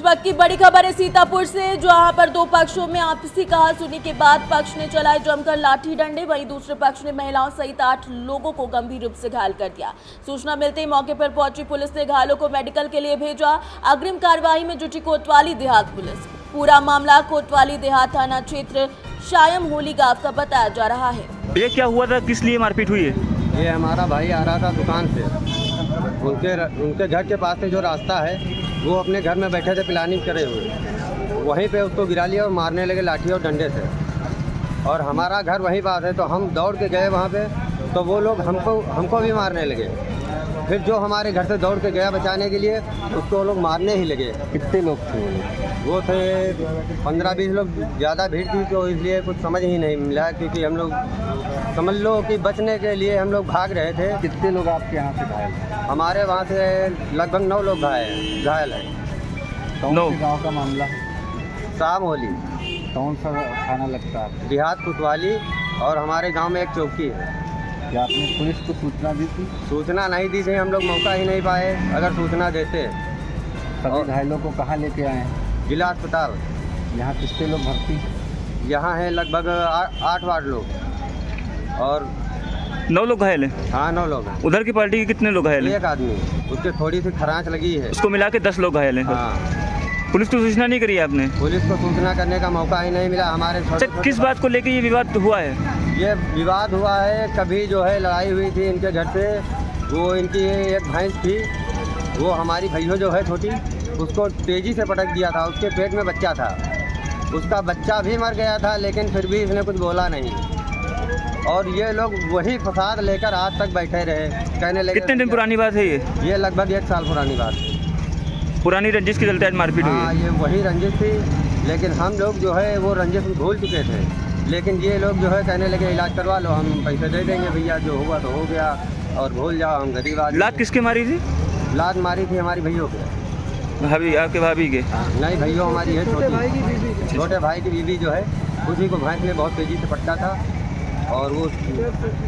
इस वक्त की बड़ी खबर है सीतापुर से जहाँ पर दो पक्षों में आपसी कहा सुनी के बाद पक्ष ने चलाए जमकर लाठी डंडे वहीं दूसरे पक्ष ने महिलाओं सहित आठ लोगों को गंभीर रूप से घायल कर दिया। सूचना मिलते ही मौके पर पहुँची पुलिस ने घायलों को मेडिकल के लिए भेजा। अग्रिम कार्यवाही में जुटी कोतवाली देहात पुलिस। पूरा मामला कोतवाली देहात थाना क्षेत्र शायम होली गाँव का बताया जा रहा है। ये क्या हुआ था? किस लिए मारपीट हुई है? ये हमारा भाई आ रहा था दुकान से उनके उनके घर के पास से जो रास्ता है वो अपने घर में बैठे थे प्लानिंग करे हुए। वहीं पे उसको गिरा लिया और मारने लगे लाठी और डंडे से। और हमारा घर वहीं पास है तो हम दौड़ के गए वहाँ पे तो वो लोग हमको हमको भी मारने लगे। फिर जो हमारे घर से दौड़ के गया बचाने के लिए उसको लोग मारने ही लगे। कितने लोग थे वो थे पंद्रह बीस लोग ज़्यादा भीड़ थी तो इसलिए कुछ समझ ही नहीं मिला क्योंकि हम लोग समझ लो कि बचने के लिए हम लोग भाग रहे थे। कितने लोग आपके यहाँ से घायल? हमारे वहाँ से लगभग नौ लोग घायल घायल हैं। नौ। गाँव का मामला? शाम होली कौन सा थाना लगता है देहात कुतवाली और हमारे गाँव में एक चौकी है। क्या आपने पुलिस को सूचना दी थी? सूचना नहीं दी थी हम लोग मौका ही नहीं पाए अगर सूचना देते। सभी घायलों को कहाँ लेके आए हैं? जिला अस्पताल। यहाँ कितने लोग भर्ती यहाँ हैं लगभग आठ वार्ड लोग। और नौ लोग घायल हैं? हाँ नौ लोग हैं। उधर की पार्टी के कितने लोग घायल हैं? एक आदमी। उसके थोड़ी सी खरांच लगी है। उसको मिला के दस लोग घायल हैं। हाँ। पुलिस को सूचना नहीं करी आपने? पुलिस को सूचना करने का मौका ही नहीं मिला। हमारे अच्छा किस बात को लेके ये विवाद हुआ है? ये विवाद हुआ है कभी जो है लड़ाई हुई थी इनके घर से वो इनकी एक भैंस थी वो हमारी भैया जो है छोटी उसको तेज़ी से पटक दिया था उसके पेट में बच्चा था। उसका बच्चा भी मर गया था लेकिन फिर भी इसने कुछ बोला नहीं। और ये लोग वही फसाद लेकर आज तक बैठे रहे कहने लगे कितने दिन पुरानी बात है ये? ये लगभग एक साल पुरानी बात। है पुरानी रंजिश के चलते आज मारपीट हुई हाँ ये वही रंजिश थी लेकिन हम लोग जो है वो रंजिश भूल चुके थे। लेकिन ये लोग जो है कहने लगे इलाज करवा लो हम पैसे दे देंगे भैया जो हुआ तो हो गया और भूल जाओ हम गरीब आदमी लात किसके मारी थी? हैं। लात मारी थी हमारी भैया के। भाभी आपके भाभी के? नहीं भैया हमारी है छोटी। छोटे भाई की बीवी जो है उसी को भैंस में बहुत तेज़ी से पटका था और वो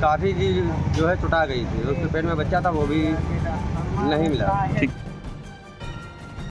काफ़ी जी जो है टुटा गई थी। उसके पेट में बच्चा था वो भी नहीं मिला। ठीक।